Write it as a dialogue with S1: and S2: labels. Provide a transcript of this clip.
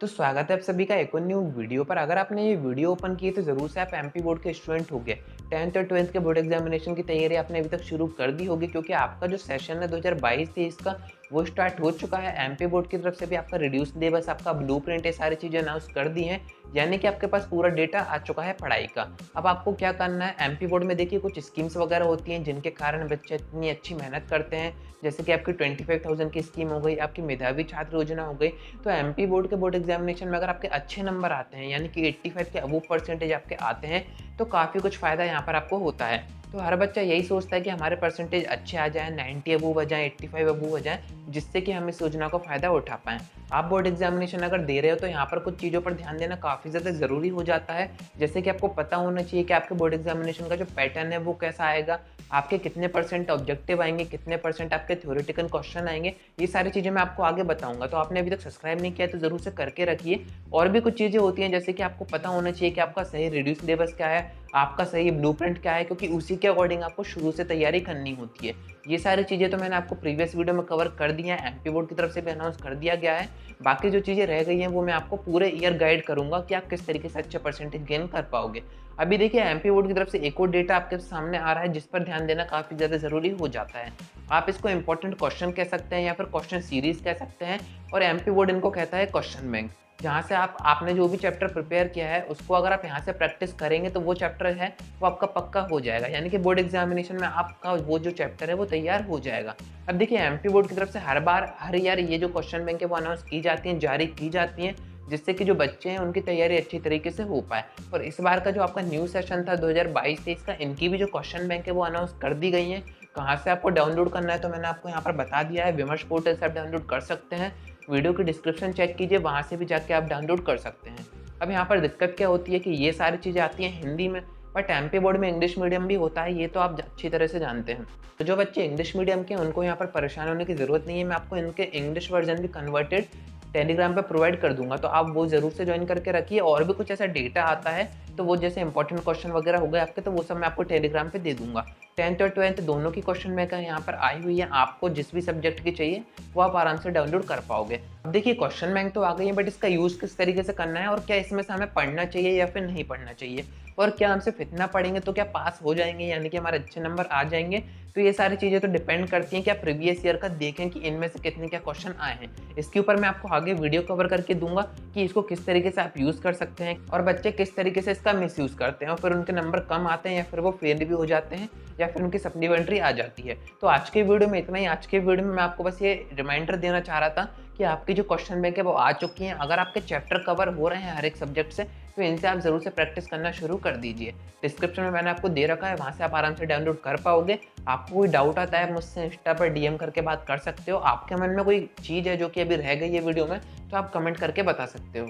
S1: तो स्वागत है आप सभी का एक और न्यू वीडियो पर। अगर आपने ये वीडियो ओपन की है तो ज़रूर से आप एमपी बोर्ड के स्टूडेंट हो गए टेंथ और ट्वेल्थ के बोर्ड एग्जामिनेशन की तैयारी आपने अभी तक शुरू कर दी होगी, क्योंकि आपका जो सेशन है 2022-23 का वो स्टार्ट हो चुका है। एमपी बोर्ड की तरफ़ से भी आपका रिड्यूस सिलेबस आपका ब्लू प्रिंट ये सारी चीज़ें अनाउंस कर दी हैं, यानी कि आपके पास पूरा डेटा आ चुका है पढ़ाई का। अब आपको क्या करना है? एमपी बोर्ड में देखिए कुछ स्कीम्स वगैरह होती हैं जिनके कारण बच्चे इतनी अच्छी मेहनत करते हैं। जैसे कि आपकी ट्वेंटी फाइव थाउज़ेंड की स्कीम हो गई, आपकी मेधावी छात्र योजना हो गई। तो एमपी बोर्ड के बोर्ड एग्जामिनेशन में अगर आपके अच्छे नंबर आते हैं, यानी कि 85 के अबू परसेंटेज आपके आते हैं तो काफ़ी कुछ फ़ायदा यहाँ पर आपको होता है। तो हर बच्चा यही सोचता है कि हमारे परसेंटेज अच्छे आ जाएँ नाइन्टी अबूव आ जाएँ एट्टी फाइव अबूव आ जाएँ, जिससे कि हम इस योजना का फ़ायदा उठा पाएँ। आप बोर्ड एग्जामिनेशन अगर दे रहे हो तो यहाँ पर कुछ चीज़ों पर ध्यान देना काफ़ी ज़्यादा ज़रूरी हो जाता है। जैसे कि आपको पता होना चाहिए कि आपके बोर्ड एग्जामिनेशन का जो पैटर्न है वो कैसा आएगा, आपके कितने परसेंट ऑब्जेक्टिव आएँगे, कितने परसेंट आपके थ्योरेटिकल क्वेश्चन आएँगे, ये सारी चीज़ें मैं आपको आगे बताऊँगा। तो आपने अभी तक सब्सक्राइब नहीं किया तो ज़रूर से करके रखिए। और भी कुछ चीज़ें होती हैं जैसे कि आपको पता होना चाहिए कि आपका सही रिड्यूस सिलेबस क्या है आपका सही ब्लूप्रिंट क्या है? क्योंकि उसी के अकॉर्डिंग आपको शुरू से तैयारी करनी होती है। ये सारी चीज़ें तो मैंने आपको प्रीवियस वीडियो में कवर कर दिया है। एमपी बोर्ड की तरफ़ से भी अनाउंस कर दिया गया है। बाकी जो चीज़ें रह गई हैं, वो मैं आपको पूरे ईयर गाइड करूँगा कि आप किस तरीके से अच्छे परसेंटेज गेन कर पाओगे। अभी देखिए एमपी बोर्ड की तरफ़ से एक और डेटा आपके सामने आ रहा है, जिस पर ध्यान देना काफ़ी ज़्यादा ज़रूरी हो जाता है। आप इसको इंपॉर्टेंट क्वेश्चन कह सकते हैं या फिर क्वेश्चन सीरीज़ कह सकते हैं और एमपी बोर्ड इनको कहता है क्वेश्चन बैंक जहाँ से आप, आपने जो भी चैप्टर प्रिपेयर किया है, उसको अगर आप यहाँ से प्रैक्टिस करेंगे तो वो चैप्टर है, वो आपका पक्का हो जाएगा। यानी कि बोर्ड एग्जामिनेशन में आपका वो जो चैप्टर है, वो तैयार हो जाएगा। अब देखिए एमपी बोर्ड की तरफ़ से हर बार, हर यार ये जो क्वेश्चन बैंक है, वो अनाउंस की जाती हैं, जारी की जाती हैं, जिससे कि जो बच्चे हैं, उनकी तैयारी अच्छी तरीके से हो पाए। और इस बार का जो आपका न्यू सेशन था 2022-23 का, इनकी भी जो क्वेश्चन बैंक है, वो अनाउंस कर दी गई हैं। कहाँ से आपको डाउनलोड करना है तो मैंने आपको यहाँ पर बता दिया है। विमर्श पोर्टल से आप डाउनलोड कर सकते हैं। वीडियो की डिस्क्रिप्शन चेक कीजिए, वहाँ से भी जाके आप डाउनलोड कर सकते हैं। अब यहाँ पर दिक्कत क्या होती है कि ये सारी चीज़ें आती हैं हिंदी में बट एम बोर्ड में इंग्लिश मीडियम भी होता है, ये तो आप अच्छी तरह से जानते हैं। तो जो बच्चे इंग्लिश मीडियम के उनको यहाँ पर परेशान होने की ज़रूरत नहीं है। मैं आपको इनके इंग्लिश वर्जन भी कन्वर्टेड टेलीग्राम पे प्रोवाइड कर दूँगा तो आप वो ज़रूर से ज्वाइन करके रखिए। और भी कुछ ऐसा डेटा आता है तो वो जैसे इंपॉर्टेंट क्वेश्चन वगैरह हो गए आपके तो वो सब मैं आपको टेलीग्राम पे दे दूँगा। टेंथ और ट्वेल्थ दोनों की क्वेश्चन बैंक यहाँ पर आई हुई है, आपको जिस भी सब्जेक्ट की चाहिए, वो आप आराम से डाउनलोड कर पाओगे। अब देखिए क्वेश्चन बैंक तो आ गई है बट इसका यूज़ किस तरीके से करना है और क्या इसमें से हमें पढ़ना चाहिए या फिर नहीं पढ़ना चाहिए? और क्या हम सिर्फ़ इतना पढ़ेंगे तो क्या पास हो जाएँगे? यानी कि हमारे अच्छे नंबर आ जाएँगे। तो ये सारी चीज़ें तो डिपेंड करती हैं कि आप प्रीवियस ईयर का देखें कि इनमें से कितने क्या क्वेश्चन आए हैं। इसके ऊपर मैं आपको आगे वीडियो कवर करके दूँगा कि इसको किस तरीके से आप यूज़ कर सकते हैं और बच्चे किस तरीके से इसका मिस यूज़ करते हैं और फिर उनके नंबर कम आते हैं या फिर वो फेल भी हो जाते हैं या फिर उनकी सप्लीमेंट्री आ जाती है। तो आज के वीडियो में इतना ही। आज के वीडियो में मैं आपको बस ये रिमाइंडर देना चाह रहा था कि आपकी जो क्वेश्चन बैंक है वो आ चुकी हैं। अगर आपके चैप्टर कवर हो रहे हैं हर एक सब्जेक्ट से तो इनसे आप ज़रूर से प्रैक्टिस करना शुरू कर दीजिए। डिस्क्रिप्शन में मैंने आपको दे रखा है, वहाँ से आप आराम से डाउनलोड कर पाओगे। आपको कोई डाउट आता है मुझसे इंस्टा पर डीएम करके बात कर सकते हो। आपके मन में कोई चीज़ है जो कि अभी रह गई है वीडियो में तो आप कमेंट करके बता सकते हो।